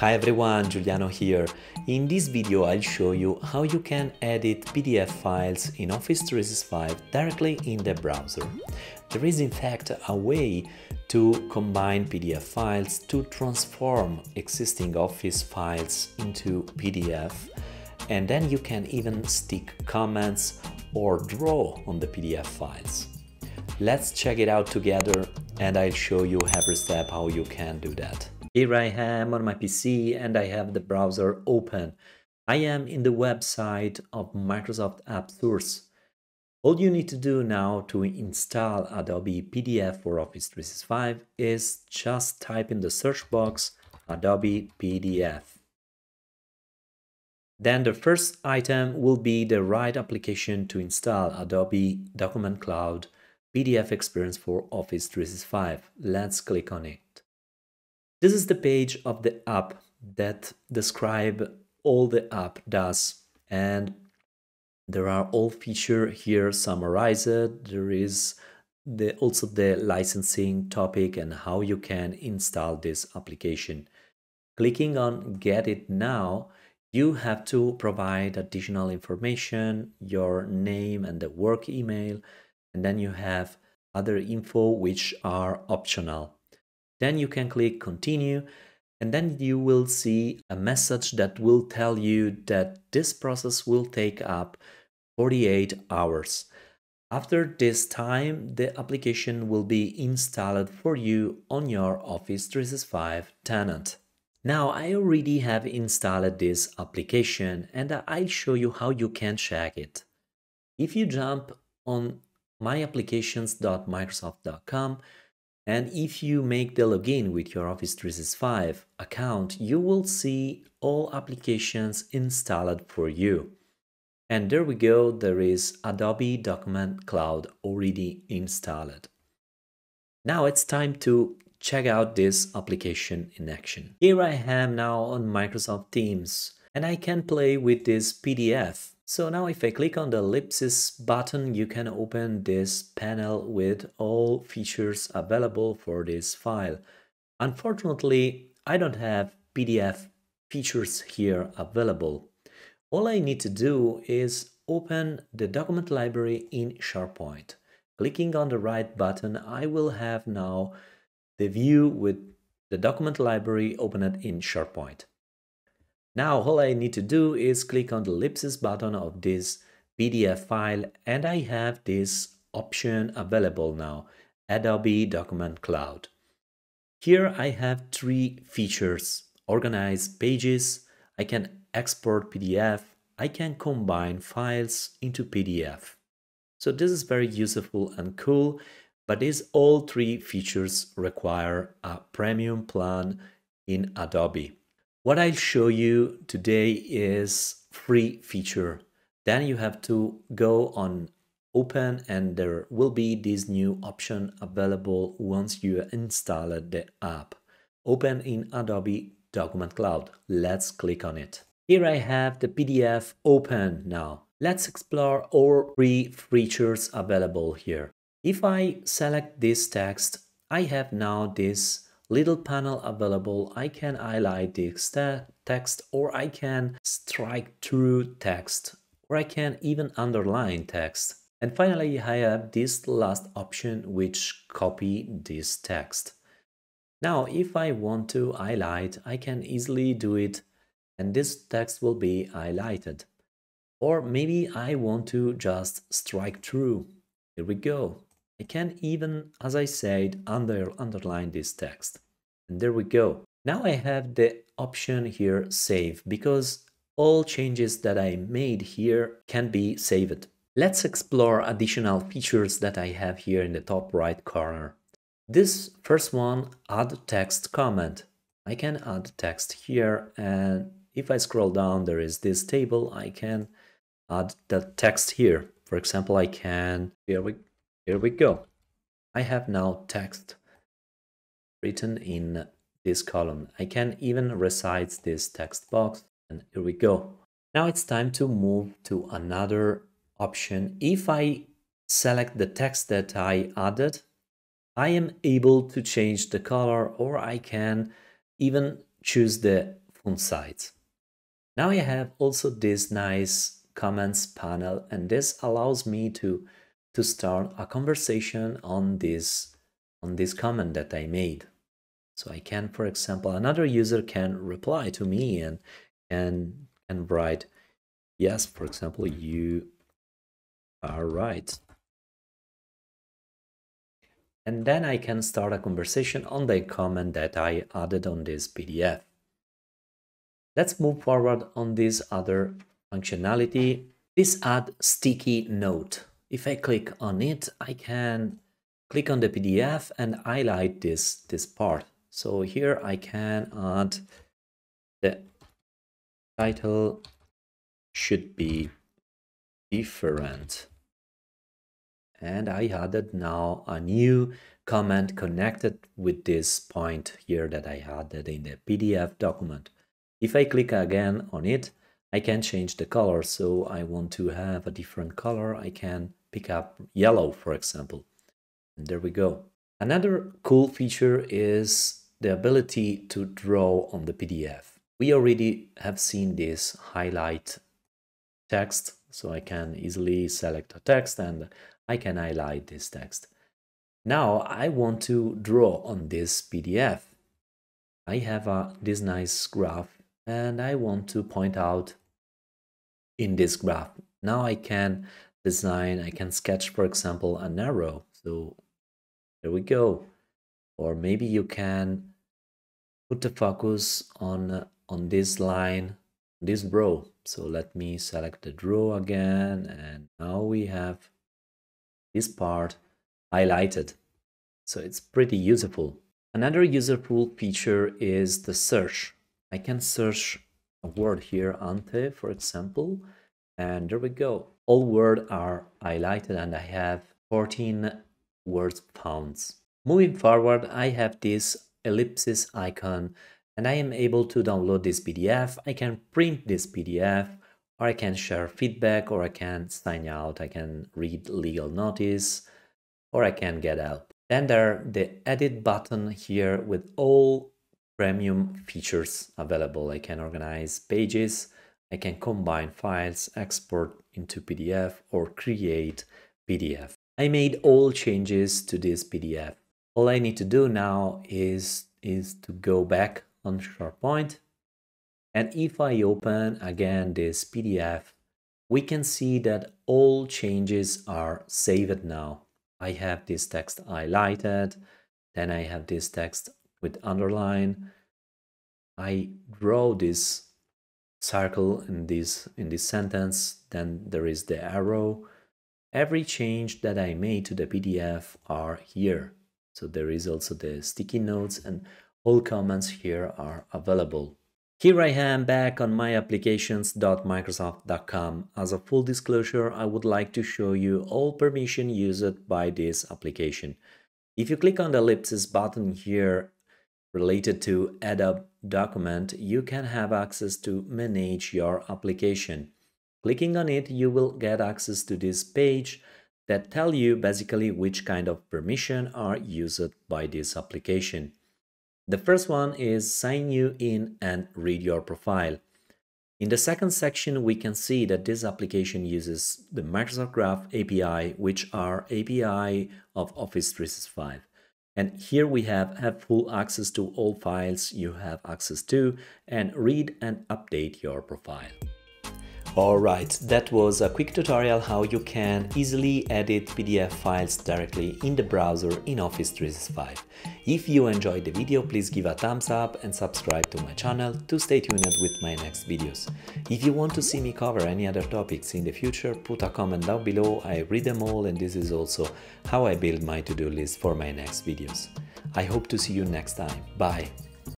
Hi everyone, Giuliano here. In this video I'll show you how you can edit PDF files in Office 365 directly in the browser. There is in fact a way to combine PDF files to transform existing Office files into PDF and then you can even stick comments or draw on the PDF files. Let's check it out together and I'll show you every step how you can do that. Here I am on my PC and I have the browser open. I am in the website of Microsoft App Source. All you need to do now to install Adobe PDF for Office 365 is just type in the search box Adobe PDF. Then the first item will be the right application to install Adobe Document Cloud PDF Experience for Office 365. Let's click on it. This is the page of the app that describe all the app does and there are all feature here summarized. There is the, also the licensing topic and how you can install this application. Clicking on get it now, you have to provide additional information, your name and the work email, and then you have other info which are optional. Then you can click continue and then you will see a message that will tell you that this process will take up 48 hours. After this time, the application will be installed for you on your Office 365 tenant. Now I already have installed this application and I'll show you how you can check it. If you jump on myapplications.microsoft.com, and if you make the login with your Office 365 account, you will see all applications installed for you. And there we go, there is Adobe Document Cloud already installed. Now it's time to check out this application in action. Here I am now on Microsoft Teams and I can play with this PDF so now if I click on the ellipsis button, you can open this panel with all features available for this file. Unfortunately, I don't have PDF features here available. All I need to do is open the document library in SharePoint. Clicking on the right button, I will have now the view with the document library opened in SharePoint. Now all I need to do is click on the ellipsis button of this PDF file and I have this option available now, Adobe Document Cloud. Here I have three features, organize pages, I can export PDF, I can combine files into PDF. So this is very useful and cool, but these all three features require a premium plan in Adobe. What I'll show you today is free feature. Then you have to go on open and there will be this new option available once you installed the app. Open in Adobe Document Cloud. Let's click on it. Here I have the PDF open now. Let's explore all three features available here. If I select this text, I have now this little panel available, I can highlight the text or I can strike through text or I can even underline text. And finally, I have this last option which copy this text. Now, if I want to highlight, I can easily do it and this text will be highlighted. Or maybe I want to just strike through. Here we go. I can even, as I said, under, underline this text. And there we go. Now I have the option here save because all changes that I made here can be saved. Let's explore additional features that I have here in the top right corner. This first one, add text comment. I can add text here and if I scroll down there is this table, I can add the text here. For example, I can, here we, here we go. I have now text written in this column. I can even resize this text box and here we go. Now it's time to move to another option. If I select the text that I added, I am able to change the color or I can even choose the font size. Now I have also this nice comments panel and this allows me to, to start a conversation on this, on this comment that I made. So I can, for example, another user can reply to me and and and write, yes, for example, you are right. And then I can start a conversation on the comment that I added on this PDF. Let's move forward on this other functionality. This add sticky note. If I click on it, I can click on the PDF and highlight this, this part. So here I can add the title should be different. And I added now a new comment connected with this point here that I added in the PDF document. If I click again on it, I can change the color. So I want to have a different color. I can pick up yellow, for example. And there we go. Another cool feature is the ability to draw on the PDF. We already have seen this highlight text, so I can easily select a text and I can highlight this text. Now I want to draw on this PDF. I have a, this nice graph and I want to point out in this graph. Now I can design, I can sketch, for example, an arrow. So there we go. Or maybe you can put the focus on on this line this row. So let me select the row again and now we have this part highlighted. So it's pretty useful. Another useful feature is the search. I can search a word here ante for example. And there we go all words are highlighted and i have 14 words found moving forward i have this ellipsis icon and I am able to download this PDF. I can print this PDF or I can share feedback or I can sign out. I can read legal notice or I can get help. Then there are the edit button here with all premium features available. I can organize pages, I can combine files, export into PDF or create PDF. I made all changes to this PDF all I need to do now is, is to go back on SharePoint. And if I open again this PDF, we can see that all changes are saved now. I have this text highlighted, then I have this text with underline. I draw this circle in this in this sentence, then there is the arrow. Every change that I made to the PDF are here. So there is also the sticky notes and all comments here are available. Here I am back on myapplications.microsoft.com. As a full disclosure, I would like to show you all permission used by this application. If you click on the ellipsis button here related to Adobe document, you can have access to manage your application. Clicking on it, you will get access to this page that tell you basically which kind of permission are used by this application. The first one is sign you in and read your profile. In the second section, we can see that this application uses the Microsoft Graph API, which are API of Office 365. And here we have, have full access to all files you have access to and read and update your profile. Alright, that was a quick tutorial how you can easily edit PDF files directly in the browser in Office 365. If you enjoyed the video, please give a thumbs up and subscribe to my channel to stay tuned with my next videos. If you want to see me cover any other topics in the future, put a comment down below, I read them all and this is also how I build my to-do list for my next videos. I hope to see you next time. Bye!